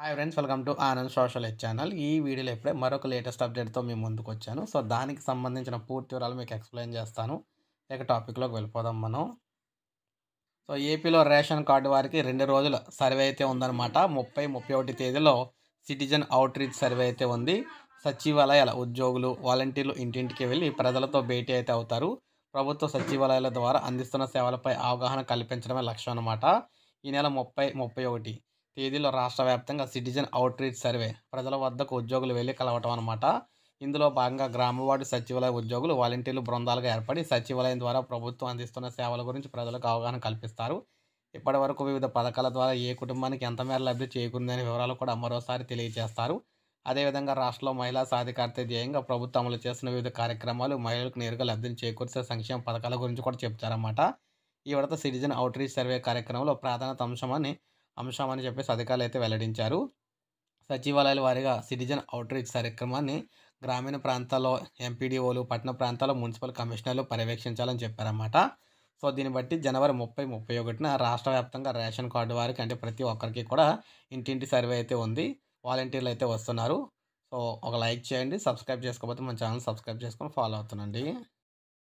Hi friends welcome to Anand social H channel ఈ వీడియోలో ఇప్పుడే మరొక లేటెస్ట్ అప్డేట్తో మేము ముందుకు వచ్చాను సో దానికి సంబంధించిన పూర్తి వివరాలు మీకు ఎక్స్ప్లెయిన్ చేస్తాను. ఇక టాపిక్లోకి వెళ్ళిపోదాం మనం. సో ఏపీలో రేషన్ కార్డు వారికి రెండు రోజుల సర్వే అయితే ఉందన్నమాట. ముప్పై ముప్పై ఒకటి తేదీలో సిటిజన్ అవుట్ రీచ్ సర్వే అయితే ఉంది. సచివాలయాల ఉద్యోగులు వాలంటీర్లు ఇంటింటికి వెళ్ళి ప్రజలతో భేటీ అయితే అవుతారు. ప్రభుత్వ సచివాలయాల ద్వారా అందిస్తున్న సేవలపై అవగాహన కల్పించడమే లక్ష్యం అనమాట ఈ నెల ముప్పై ముప్పై ఒకటి. తేదీలో రాష్ట్ర వ్యాప్తంగా సిటిజన్ అవుట్ రీచ్ సర్వే ప్రజల వద్దకు ఉద్యోగులు వెళ్ళి కలవటం అనమాట ఇందులో భాగంగా గ్రామవార్డు సచివాలయ ఉద్యోగులు వాలంటీర్లు బృందాలుగా ఏర్పడి సచివాలయం ద్వారా ప్రభుత్వం అందిస్తున్న సేవల గురించి ప్రజలకు అవగాహన కల్పిస్తారు. ఇప్పటి వరకు వివిధ పథకాల ద్వారా ఏ కుటుంబానికి ఎంత మేర లబ్ధి చేకూరిందనే వివరాలు కూడా మరోసారి తెలియజేస్తారు. అదేవిధంగా రాష్ట్రంలో మహిళా సాధికారత ధ్యేయంగా ప్రభుత్వం అమలు చేసిన వివిధ కార్యక్రమాలు మహిళలకు నేరుగా లబ్ధిని చేకూర్చే సంక్షేమ పథకాల గురించి కూడా చెప్తారన్నమాట. ఈ విడత సిటిజన్ అవుట్ రీచ్ సర్వే కార్యక్రమంలో ప్రాధాన్యత అంశమని అంశం అని చెప్పేసి అధికారులు అయితే వెల్లడించారు. సచివాలయాల వారీగా సిటిజన్ అవుట్రీచ్ కార్యక్రమాన్ని గ్రామీణ ప్రాంతాల్లో ఎంపీడీఓలు పట్టణ ప్రాంతాల్లో మున్సిపల్ కమిషనర్లు పర్యవేక్షించాలని చెప్పారన్నమాట. సో దీన్ని బట్టి జనవరి ముప్పై ముప్పై ఒకటిన రాష్ట్ర వ్యాప్తంగా రేషన్ కార్డు వారికి అంటే ప్రతి ఒక్కరికి కూడా ఇంటింటి సర్వే అయితే ఉంది. వాలంటీర్లు అయితే వస్తున్నారు. సో ఒక లైక్ చేయండి. సబ్స్క్రైబ్ చేసుకోకపోతే మన ఛానల్ సబ్స్క్రైబ్ చేసుకొని ఫాలో అవుతుందండి